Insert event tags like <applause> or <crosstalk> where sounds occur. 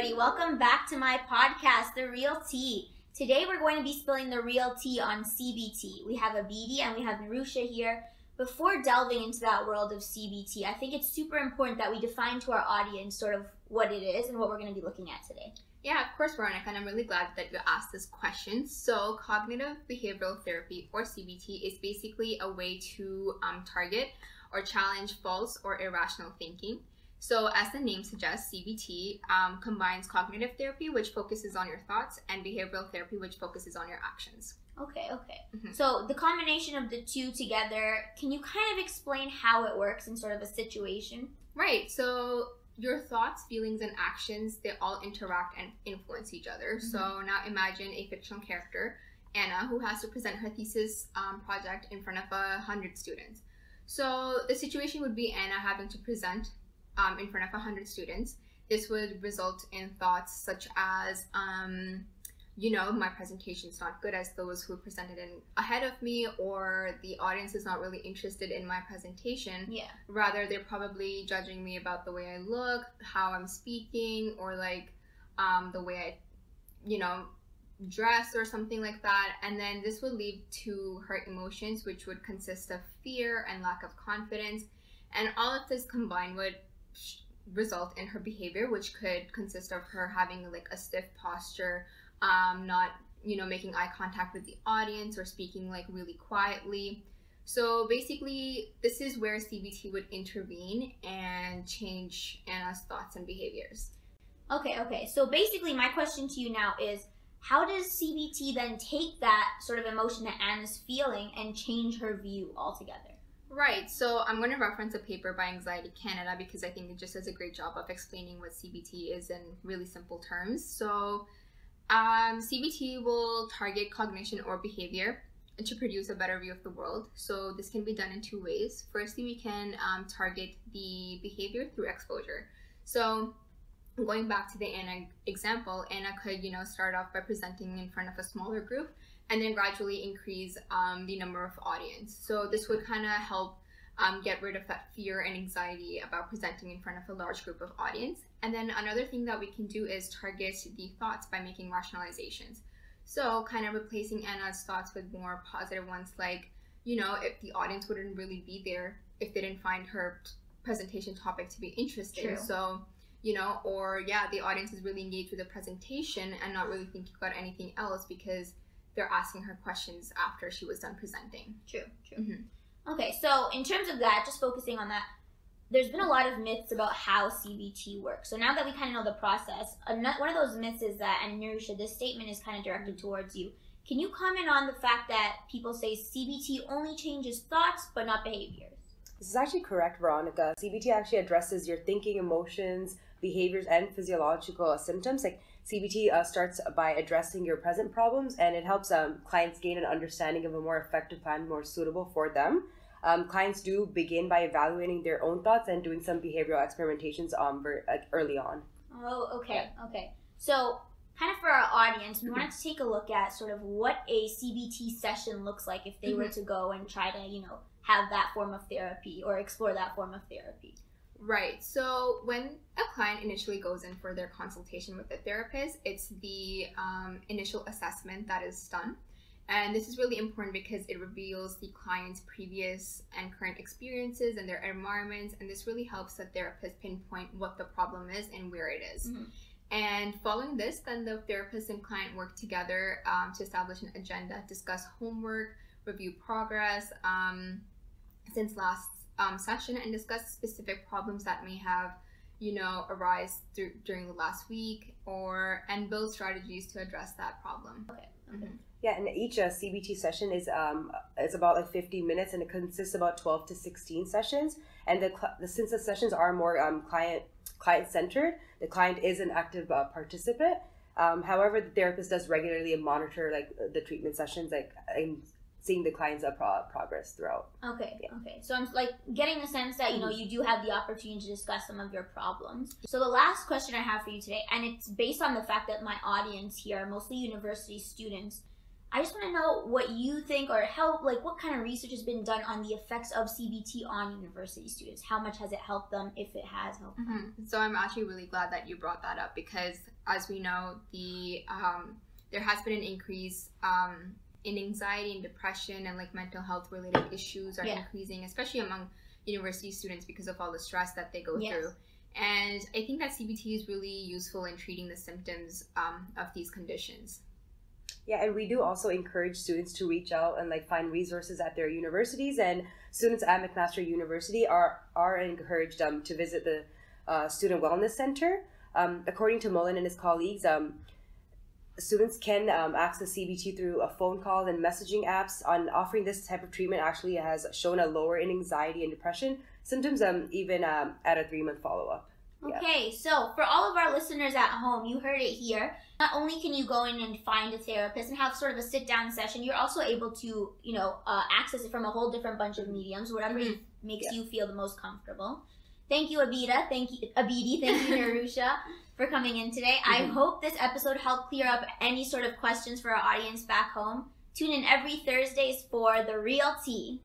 everybody. Welcome back to my podcast, The Real Tea. Today we're going to be spilling the real tea on CBT. We have Abhiti and we have Nirushaa here. Before delving into that world of CBT, I think it's super important that we define to our audience sort of what it is and what we're going to be looking at today. Yeah, of course, Veronica, and I'm really glad that you asked this question. So, cognitive behavioral therapy, or CBT, is basically a way to um, target or challenge false or irrational thinking so, as the name suggests, CBT um, combines cognitive therapy, which focuses on your thoughts, and behavioral therapy, which focuses on your actions. Okay, okay. Mm-hmm. So, the combination of the two together, can you kind of explain how it works in sort of a situation? Right. So, your thoughts, feelings, and actions, they all interact and influence each other. Mm-hmm. So, now imagine a fictional character, Anna, who has to present her thesis um, project in front of a hundred students. So, the situation would be Anna having to present um, in front of 100 students, this would result in thoughts such as, um, you know, my presentation is not good as those who presented in ahead of me, or the audience is not really interested in my presentation. Yeah. Rather, they're probably judging me about the way I look, how I'm speaking, or like um, the way I, you know, dress or something like that. And then this would lead to her emotions, which would consist of fear and lack of confidence. And all of this combined would result in her behavior, which could consist of her having like a stiff posture, um, not you know making eye contact with the audience or speaking like really quietly. So basically, this is where CBT would intervene and change Anna's thoughts and behaviors. Okay, okay. So basically, my question to you now is how does CBT then take that sort of emotion that Anna's feeling and change her view altogether? Right. So I'm going to reference a paper by Anxiety Canada because I think it just does a great job of explaining what CBT is in really simple terms. So um, CBT will target cognition or behavior to produce a better view of the world. So this can be done in two ways. Firstly, we can um, target the behavior through exposure. So going back to the Anna example, Anna could, you know, start off by presenting in front of a smaller group and then gradually increase um, the number of audience. So this would kind of help um, get rid of that fear and anxiety about presenting in front of a large group of audience. And then another thing that we can do is target the thoughts by making rationalizations. So kind of replacing Anna's thoughts with more positive ones like, you know, if the audience wouldn't really be there if they didn't find her presentation topic to be interesting. True. So you know, or yeah, the audience is really engaged with the presentation and not really thinking about anything else because they're asking her questions after she was done presenting. True, true. Mm-hmm. Okay, so in terms of that, just focusing on that, there's been a lot of myths about how CBT works. So now that we kind of know the process, one of those myths is that, and Nirushaa, this statement is kind of directed towards you. Can you comment on the fact that people say CBT only changes thoughts but not behaviors? This is actually correct, Veronica. CBT actually addresses your thinking, emotions, behaviors, and physiological symptoms. Like CBT uh, starts by addressing your present problems and it helps um, clients gain an understanding of a more effective plan more suitable for them. Um, clients do begin by evaluating their own thoughts and doing some behavioral experimentations um, ver- uh, early on. Oh, okay, yeah. okay. So, kind of for our audience, we mm-hmm. wanted to take a look at sort of what a CBT session looks like if they mm-hmm. were to go and try to, you know, have that form of therapy or explore that form of therapy. Right. So when a client initially goes in for their consultation with the therapist, it's the um, initial assessment that is done. And this is really important because it reveals the client's previous and current experiences and their environments. And this really helps the therapist pinpoint what the problem is and where it is. Mm-hmm. And following this, then the therapist and client work together um, to establish an agenda, discuss homework, review progress um, since last um, session and discuss specific problems that may have you know arise through, during the last week or and build strategies to address that problem okay, okay. Mm-hmm. yeah and each uh, cbt session is um is about like 50 minutes and it consists about 12 to 16 sessions and the, the since the sessions are more um, client client centered the client is an active uh, participant um, however, the therapist does regularly monitor like the treatment sessions, like seeing the clients' pro- progress throughout. Okay, yeah. okay. So I'm like getting the sense that you know you do have the opportunity to discuss some of your problems. So the last question I have for you today, and it's based on the fact that my audience here are mostly university students. I just want to know what you think or how, like, what kind of research has been done on the effects of CBT on university students? How much has it helped them, if it has helped them? Mm-hmm. So I'm actually really glad that you brought that up because, as we know, the um, there has been an increase um, in anxiety and depression and like mental health related issues are Yeah. increasing, especially among university students because of all the stress that they go Yes. through. And I think that CBT is really useful in treating the symptoms um, of these conditions. Yeah, and we do also encourage students to reach out and like find resources at their universities. And students at McMaster University are are encouraged um, to visit the uh, Student Wellness Center. Um, according to Mullin and his colleagues, um, students can um, access CBT through a phone call and messaging apps. On offering this type of treatment, actually has shown a lower in anxiety and depression symptoms, um, even um, at a three month follow up. Yeah. Okay, so for all of our listeners at home, you heard it here. Not only can you go in and find a therapist and have sort of a sit down session, you're also able to, you know, uh, access it from a whole different bunch of mediums, whatever you- makes Yeah. you feel the most comfortable. Thank you, Abida. Thank you, Abhiti. Thank you, <laughs> Nirushaa, for coming in today. I Mhm. hope this episode helped clear up any sort of questions for our audience back home. Tune in every Thursdays for The Real Tea.